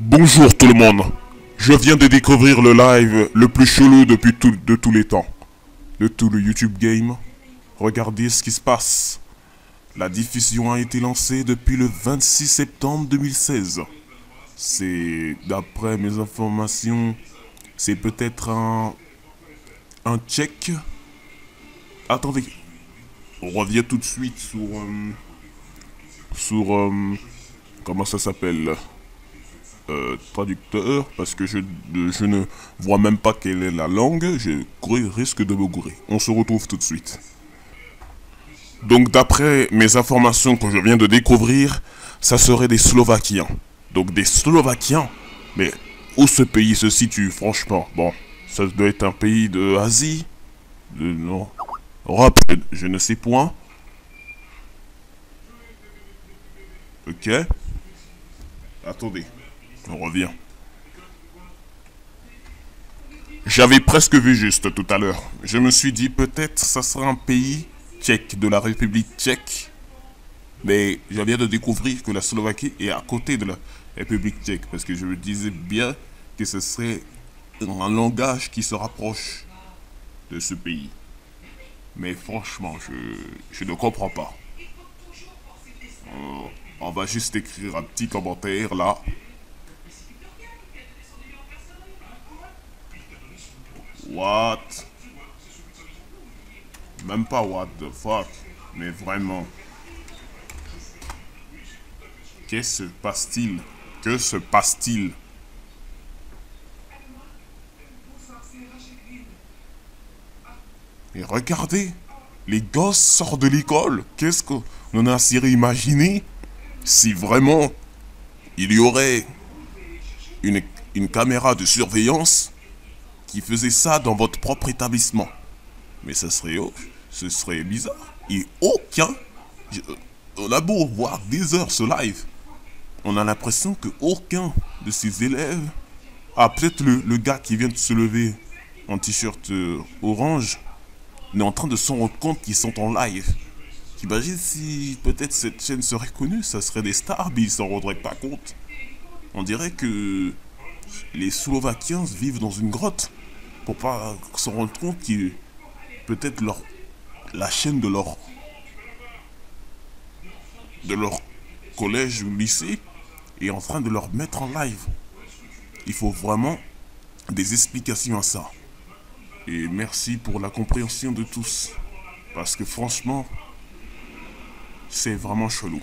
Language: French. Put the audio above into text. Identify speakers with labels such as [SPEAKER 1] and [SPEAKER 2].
[SPEAKER 1] Bonjour tout le monde. Je viens de découvrir le live le plus chelou depuis tout, de tous les temps. De tout le YouTube Game. Regardez ce qui se passe. La diffusion a été lancée depuis le 26 septembre 2016. C'est, d'après mes informations, c'est peut-être un, un check. Attendez, on revient tout de suite sur, euh, sur, euh, comment ça s'appelle, euh, traducteur, parce que je, je ne vois même pas quelle est la langue. Je risque de me gourer. On se retrouve tout de suite. Donc d'après mes informations que je viens de découvrir, ça serait des Slovakiens. Donc des Slovakiens? Mais où ce pays se situe, franchement? Bon, ça doit être un pays de Asie? De, Non. Europe, je, je ne sais point. Ok. Attendez. On revient. J'avais presque vu juste tout à l'heure. Je me suis dit peut-être ça sera un pays tchèque, de la République tchèque. Mais je viens de découvrir que la Slovaquie est à côté de la République tchèque. Parce que je me disais bien que ce serait un langage qui se rapproche de ce pays. Mais franchement, je, je ne comprends pas. Euh, on va juste écrire un petit commentaire là. What? Même pas what the fuck, mais vraiment. Qu'est-ce se passe-t-il? Que se passe-t-il? Et regardez, les gosses sortent de l'école. Qu'est-ce qu'on a assez imaginer si vraiment il y aurait une, une caméra de surveillance qui faisait ça dans votre propre établissement. Mais ça serait, ce serait bizarre. Et aucun, on a beau voir des heures ce live, on a l'impression que aucun de ces élèves, ah peut-être le, le, gars qui vient de se lever en t-shirt euh, orange, n'est en train de se rendre compte qu'ils sont en live. T'imagines si peut-être cette chaîne serait connue, ça serait des stars, mais ils s'en rendraient pas compte. On dirait que les Slovakiens vivent dans une grotte pour pas se rendre compte que peut-être leur la chaîne de leur de leur collège ou lycée est en train de leur mettre en live. Il faut vraiment des explications à ça. Et merci pour la compréhension de tous. Parce que franchement, c'est vraiment chelou.